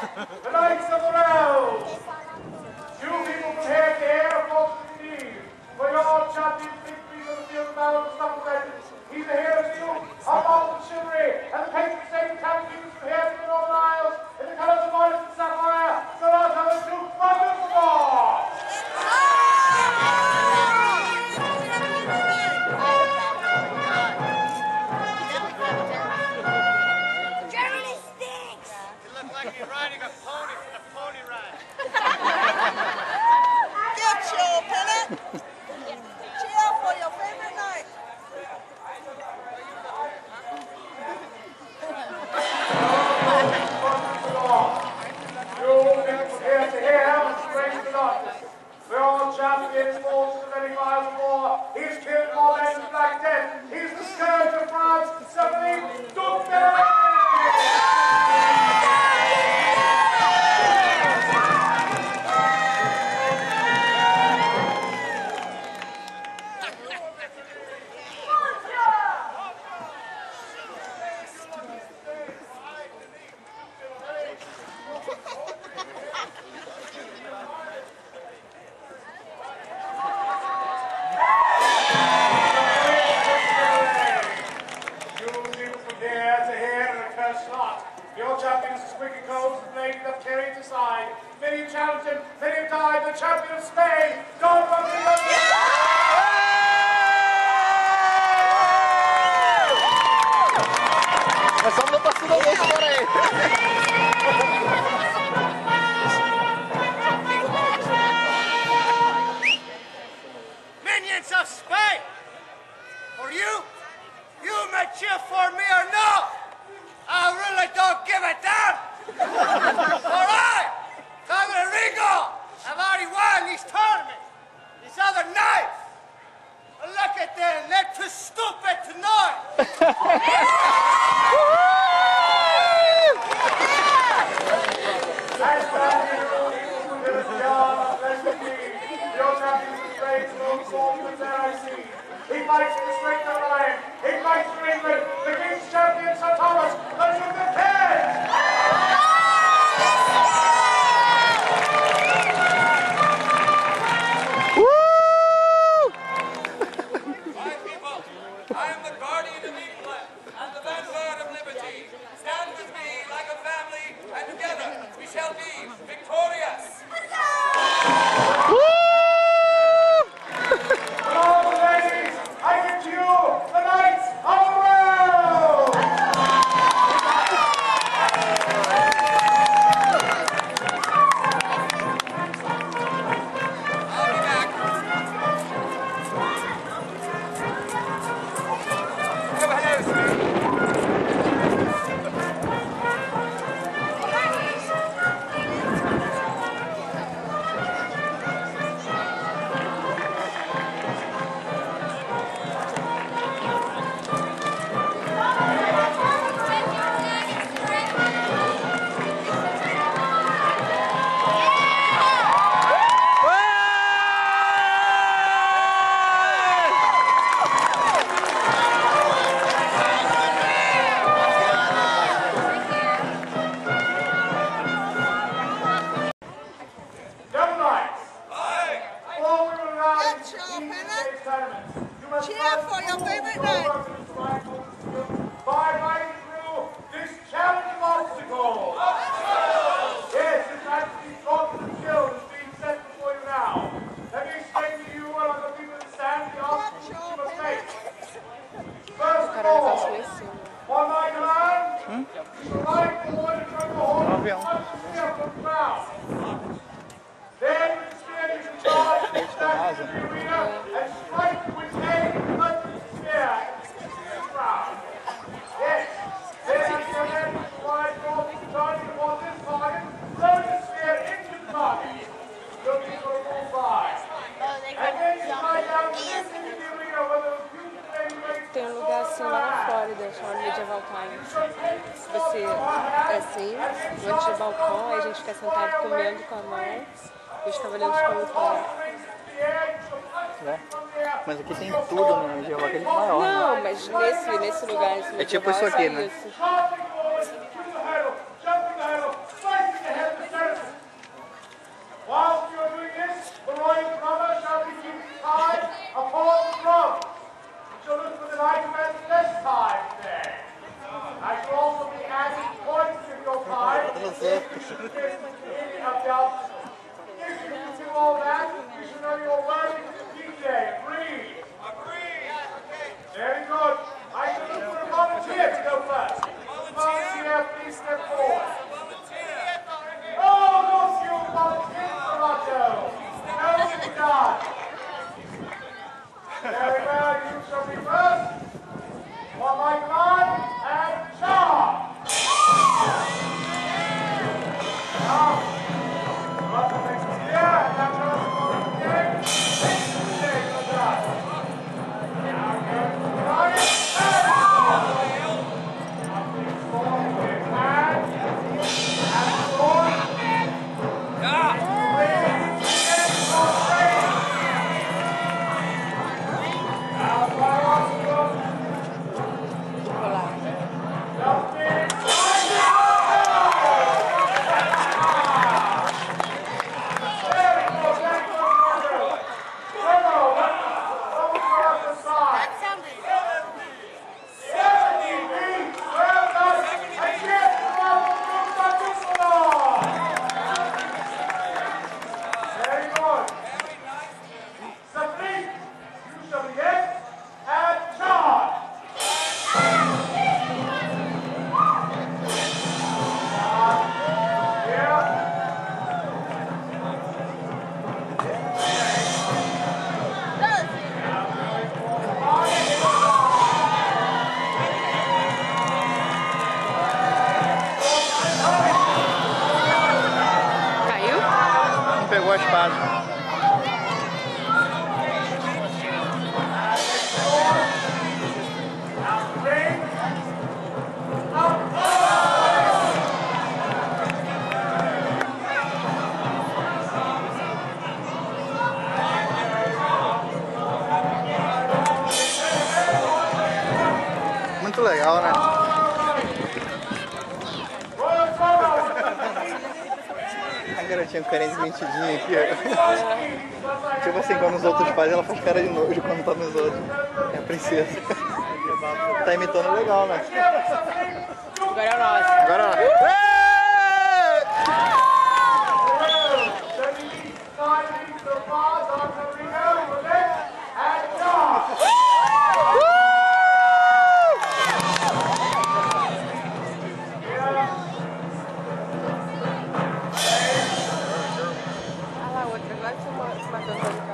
The Knights of the Round. People take the air force for your champion. Challenged him, then Philip died. the champion of Spain. God love you, love you. Of Spain. For you, you for me or not. I really don't give a damn. for. Puerto Rico. I've already won this tournament. This other night, Look at them. They're too stupid to know. He fights for the strength of the lion. He fights for England. The King's Champion, Sir Thomas. The casa. Tem um lugar assim lá na Flórida, chamado Medieval Times. Você é assim, um monte de balcão, aí a gente fica sentado comendo com a mão e os cavaleiros o pão né? Mas aqui tem tudo no Jeová, que é maior. Não, né? mas nesse, nesse lugar. Nesse é tipo isso aqui, né? Isso. A garotinha com carinha de mentidinha aqui, ó. Tipo assim, quando os outros fazem, ela faz cara de nojo quando tá nos outros. É a princesa. Tá imitando legal, né? Agora é o nosso. Agora ela. Ê! Sending Gracias.